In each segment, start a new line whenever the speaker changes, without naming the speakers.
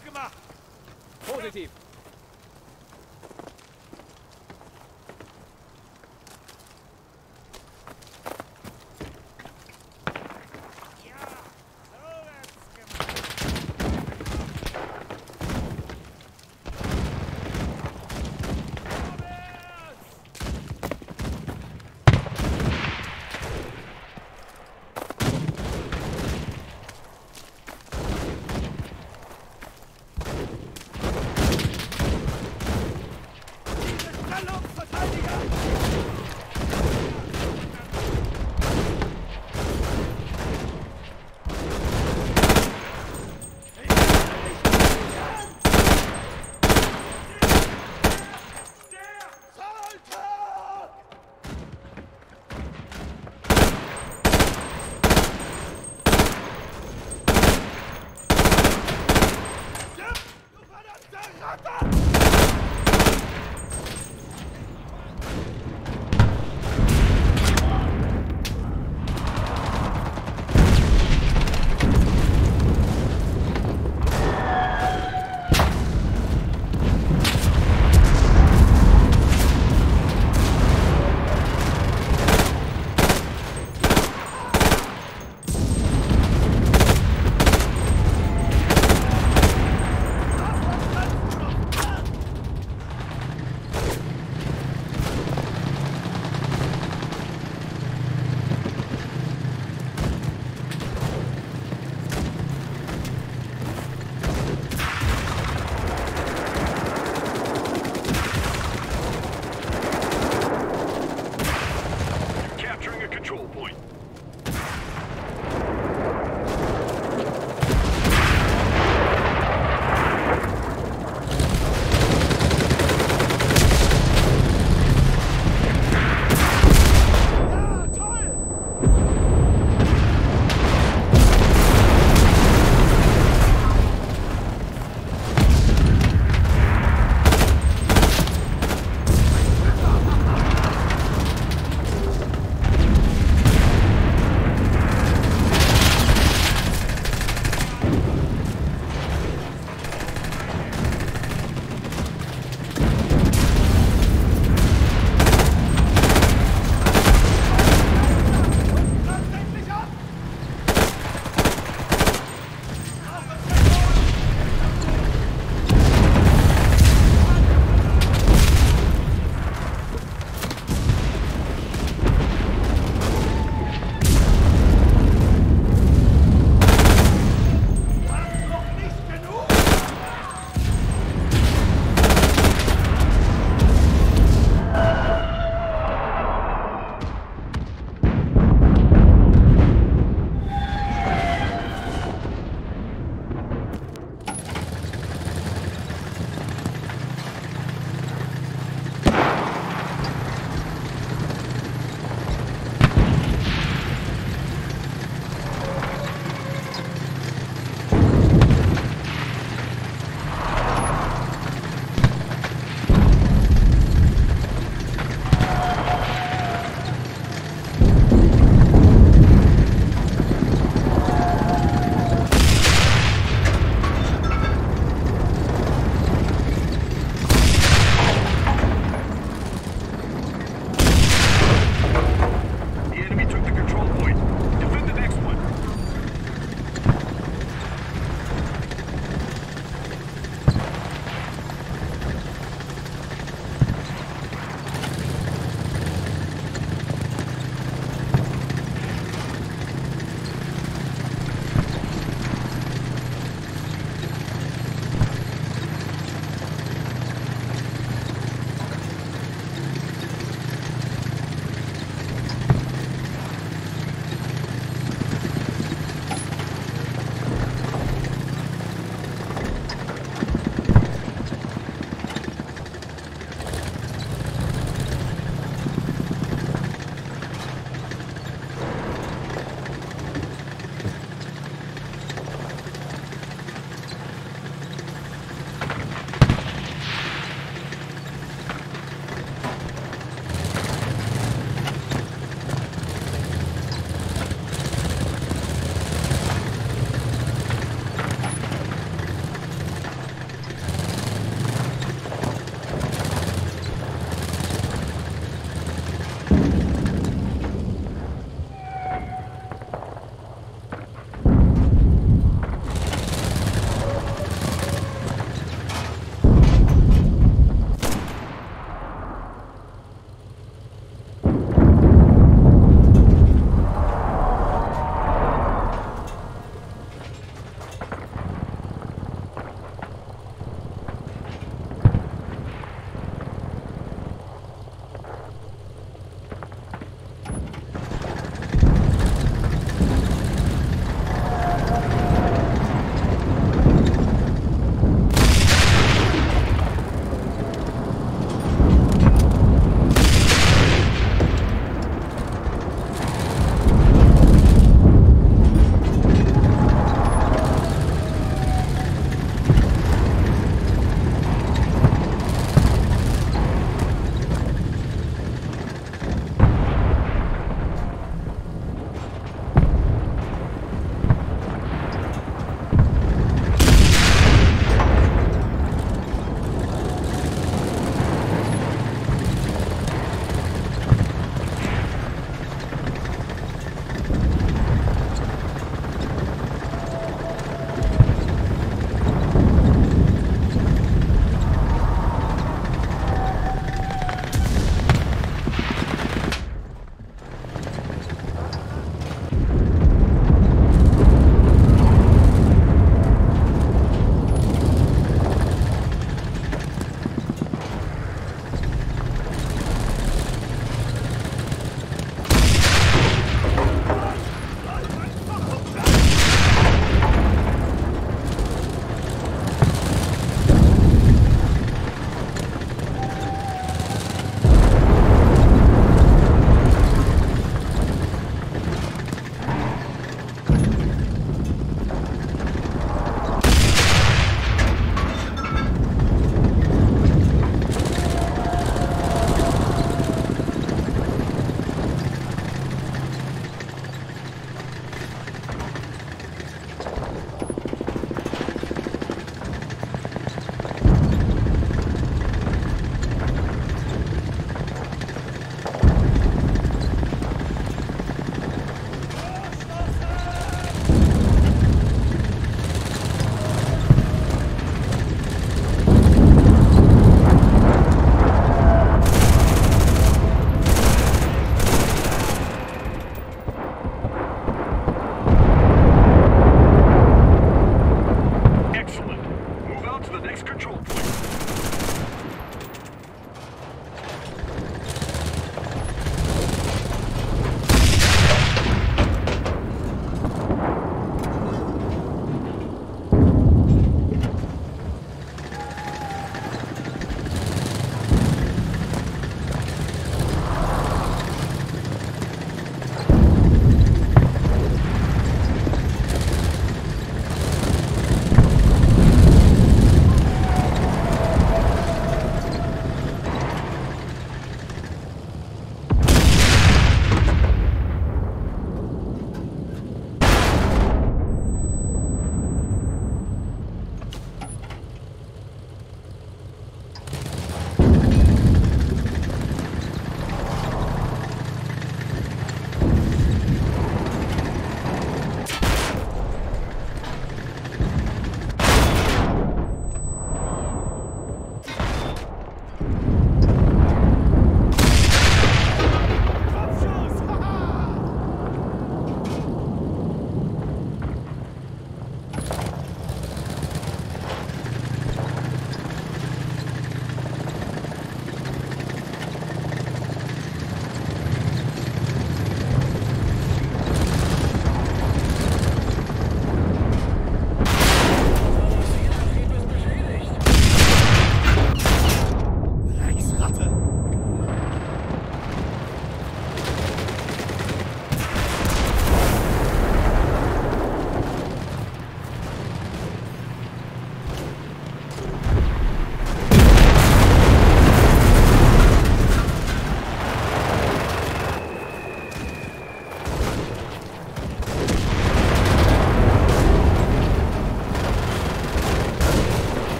abgemacht.
Positiv.
Hello.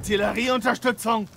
Artillerieunterstützung!